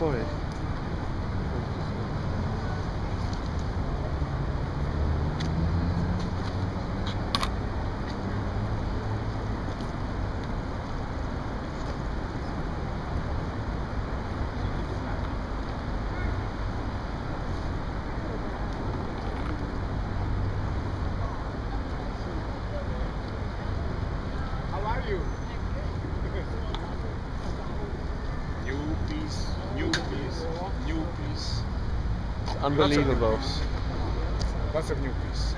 How are you? new piece, new piece, new piece. Unbelievable. Lots of new piece.